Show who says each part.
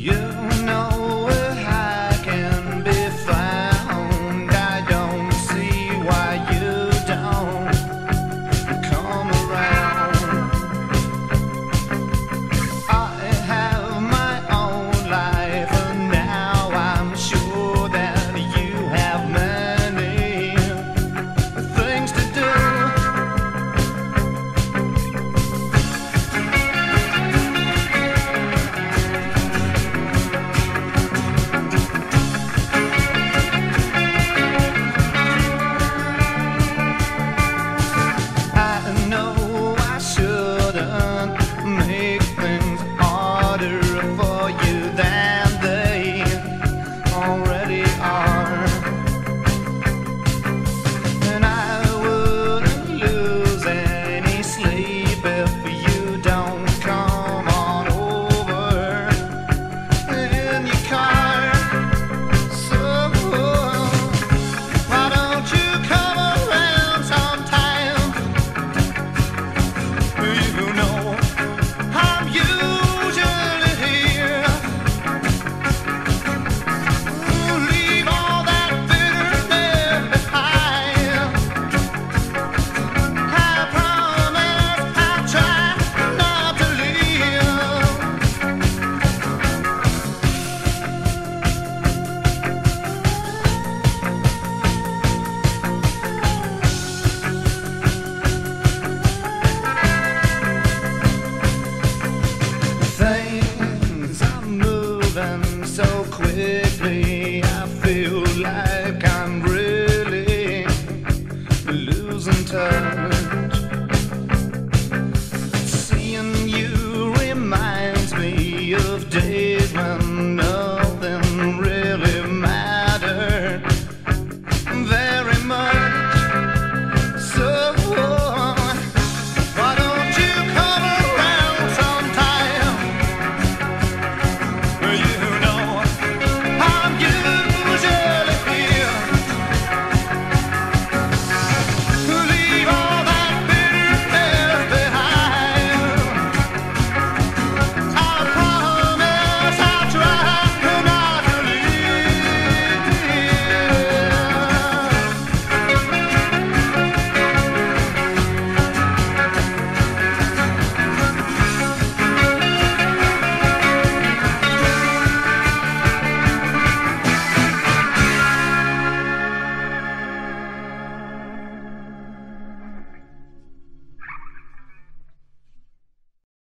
Speaker 1: You know so quickly. I feel like I'm really losing touch.